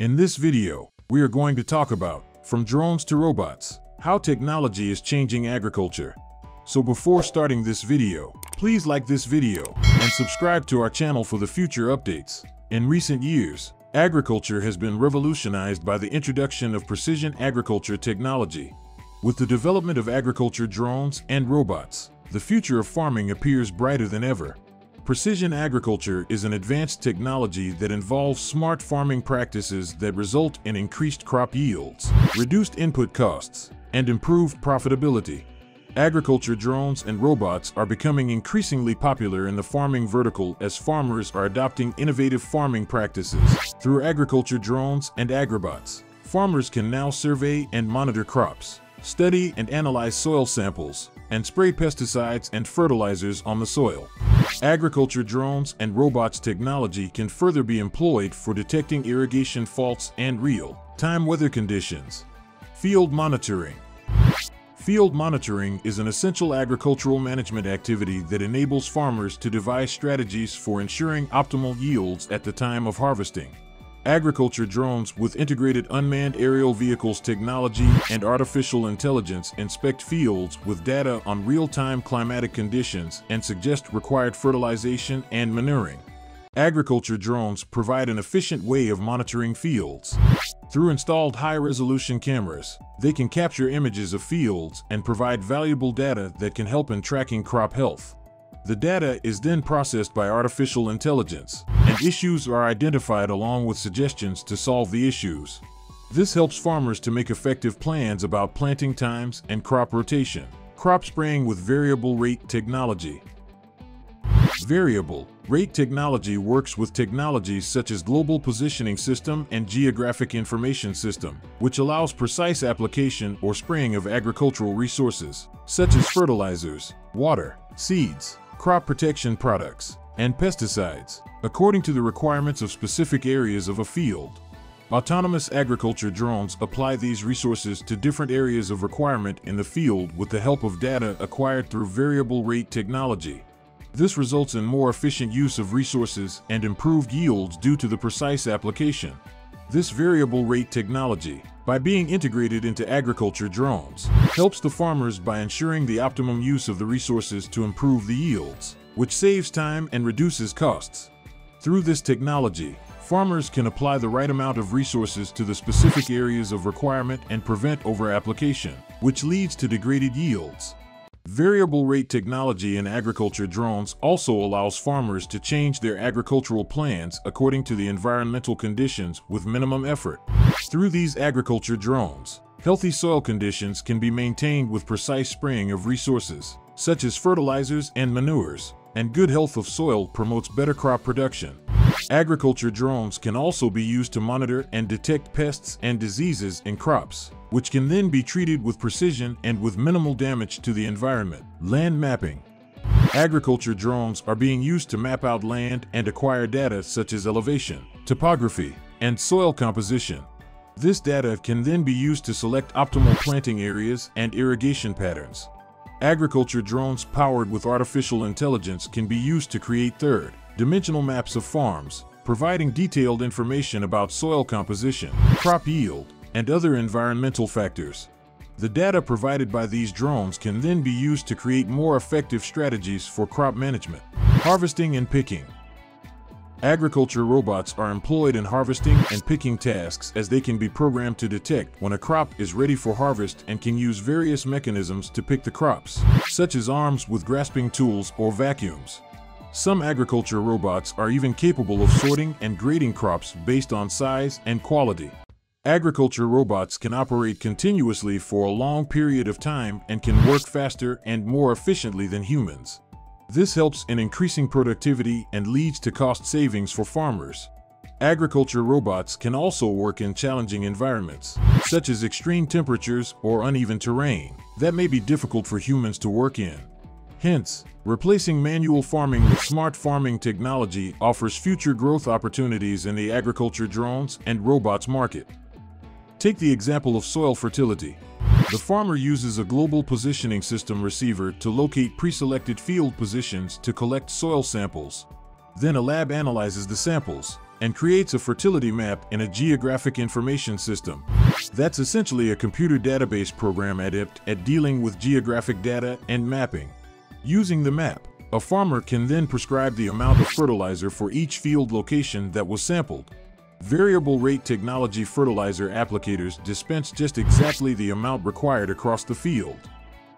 In this video, we are going to talk about From Drones to Robots, how technology is changing agriculture. So before starting this video, please like this video and subscribe to our channel for the future updates. In recent years, agriculture has been revolutionized by the introduction of precision agriculture technology. With the development of agriculture drones and robots, the future of farming appears brighter than ever. Precision agriculture is an advanced technology that involves smart farming practices that result in increased crop yields, reduced input costs, and improved profitability. Agriculture drones and robots are becoming increasingly popular in the farming vertical as farmers are adopting innovative farming practices through agriculture drones and agrobots. Farmers can now survey and monitor crops, study and analyze soil samples, and spray pesticides and fertilizers on the soil. Agriculture drones and robots technology can further be employed for detecting irrigation faults and real-time weather conditions. Field monitoring. Field monitoring is an essential agricultural management activity that enables farmers to devise strategies for ensuring optimal yields at the time of harvesting. Agriculture drones with integrated unmanned aerial vehicles technology and artificial intelligence inspect fields with data on real-time climatic conditions and suggest required fertilization and manuring. Agriculture drones provide an efficient way of monitoring fields. Through installed high-resolution cameras, they can capture images of fields and provide valuable data that can help in tracking crop health. The data is then processed by artificial intelligence, and issues are identified along with suggestions to solve the issues. This helps farmers to make effective plans about planting times and crop rotation. Crop spraying with variable rate technology. Variable rate technology works with technologies such as Global Positioning System and Geographic Information System, which allows precise application or spraying of agricultural resources, such as fertilizers, water, seeds, crop protection products, and pesticides, according to the requirements of specific areas of a field. Autonomous agriculture drones apply these resources to different areas of requirement in the field with the help of data acquired through variable rate technology. This results in more efficient use of resources and improved yields due to the precise application. This variable rate technology, by being integrated into agriculture drones, helps the farmers by ensuring the optimum use of the resources to improve the yields, which saves time and reduces costs. Through this technology, farmers can apply the right amount of resources to the specific areas of requirement and prevent over-application, which leads to degraded yields. Variable rate technology in agriculture drones also allows farmers to change their agricultural plans according to the environmental conditions with minimum effort. Through these agriculture drones, healthy soil conditions can be maintained with precise spraying of resources, such as fertilizers and manures, and good health of soil promotes better crop production. Agriculture drones can also be used to monitor and detect pests and diseases in crops, which can then be treated with precision and with minimal damage to the environment. Land mapping. Agriculture drones are being used to map out land and acquire data such as elevation, topography, and soil composition. This data can then be used to select optimal planting areas and irrigation patterns. Agriculture drones powered with artificial intelligence can be used to create third, dimensional maps of farms, providing detailed information about soil composition, crop yield, and other environmental factors. The data provided by these drones can then be used to create more effective strategies for crop management. Harvesting and picking. Agriculture robots are employed in harvesting and picking tasks as they can be programmed to detect when a crop is ready for harvest and can use various mechanisms to pick the crops, such as arms with grasping tools or vacuums. Some agriculture robots are even capable of sorting and grading crops based on size and quality. Agriculture robots can operate continuously for a long period of time and can work faster and more efficiently than humans. This helps in increasing productivity and leads to cost savings for farmers. Agriculture robots can also work in challenging environments, such as extreme temperatures or uneven terrain, that may be difficult for humans to work in. Hence, replacing manual farming with smart farming technology offers future growth opportunities in the agriculture drones and robots market. Take the example of soil fertility. The farmer uses a global positioning system receiver to locate pre-selected field positions to collect soil samples. Then a lab analyzes the samples, and creates a fertility map in a geographic information system. That's essentially a computer database program adept at dealing with geographic data and mapping. Using the map, a farmer can then prescribe the amount of fertilizer for each field location that was sampled. Variable rate technology fertilizer applicators dispense just exactly the amount required across the field.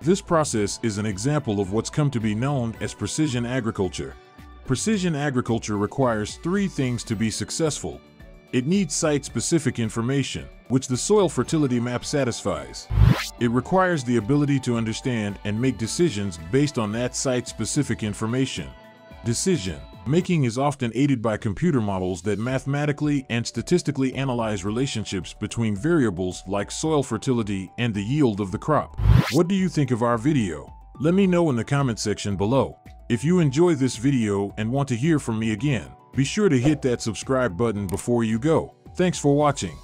This process is an example of what's come to be known as precision agriculture. Precision agriculture requires three things to be successful. It needs site-specific information, which the soil fertility map satisfies. It requires the ability to understand and make decisions based on that site-specific information. Decision making is often aided by computer models that mathematically and statistically analyze relationships between variables like soil fertility and the yield of the crop. What do you think of our video? Let me know in the comment section below. If you enjoy this video and want to hear from me again, be sure to hit that subscribe button before you go. Thanks for watching.